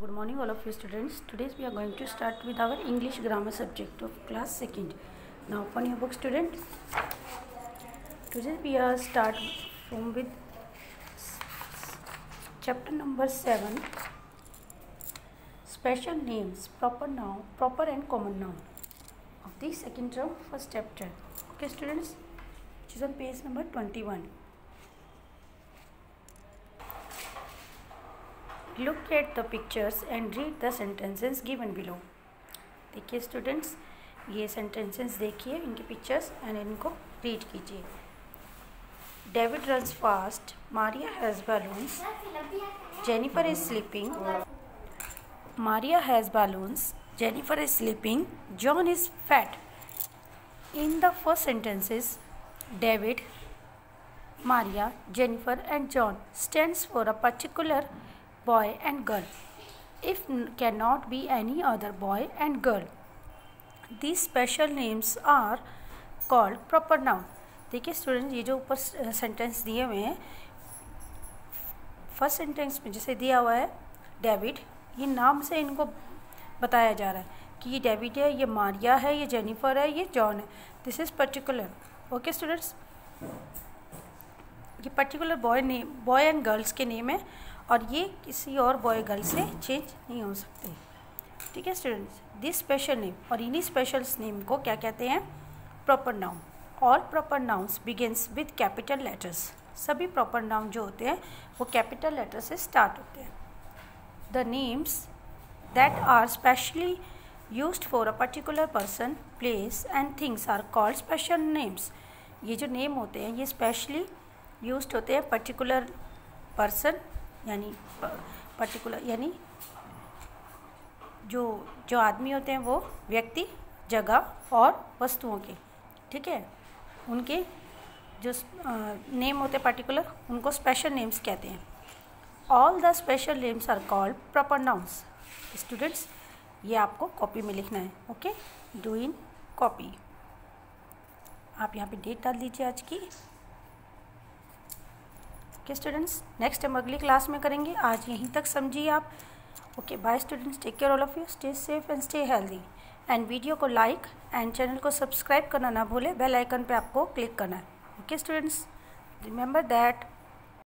Good morning all of you students. Today we are going to start with our English grammar subject of class second. Now open your book student. Today we are start from with chapter number 7 special names proper noun proper and common noun of the second term first chapter. Okay students, which is on page number 21. Look at the pictures and read the sentences given below देखिए students ये sentences देखिए, इनके pictures and इनको read कीजिए। David runs fast Maria has balloons Jennifer is sleeping Maria has balloons Jennifer is sleeping John is fat in the first sentences David Maria Jennifer and John stands for a particular boy and girl, if cannot be any other boy and girl. These special names are called proper noun. देखिए student ये जो ऊपर sentence दिए हुए हैं first sentence में जैसे दिया हुआ है, डेविड, ये नाम से इनको बताया जा रहा है कि ये डेविड है, ये मारिया है, ये जेनिफर है, ये जॉन है। This is particular okay students ये particular boy name boy and girls के नेम है। और ये किसी और बॉय गर्ल से चेंज नहीं हो सकते। ठीक है स्टूडेंट्स दिस स्पेशल नेम और इन्हीं स्पेशल नेम को क्या कहते हैं? Proper noun all proper nouns begins with capital letters सभी प्रॉपर नाउन जो होते हैं, वो कैपिटल लेटर से स्टार्ट होते हैं। The names that are specially use for a particular person place and things are called special names ये जो नेम होते हैं, ये स्पेशली यूज़ होते हैं पर्टिकुलर पर्सन यानी पर्टिकुलर यानी जो जो आदमी होते हैं वो व्यक्ति, जगह और वस्तुओं के, ठीक है? उनके जो नेम होते हैं पर्टिकुलर उनको स्पेशल नेम्स कहते हैं। All the special names are called proper nouns students ये आपको कॉपी में लिखना है ओके डू इन कॉपी आप यहाँ पे डेट डाल दीजिए आज की। ओके स्टूडेंट्स, नेक्स्ट हम अगली क्लास में करेंगे। आज यहीं तक समझिए आप। Okay, bye students, take care all of you, stay safe and stay healthy. And video को लाइक एंड चैनल को सब्सक्राइब करना ना भूले, बेल आइकन पे आपको क्लिक करना है। Okay students, remember that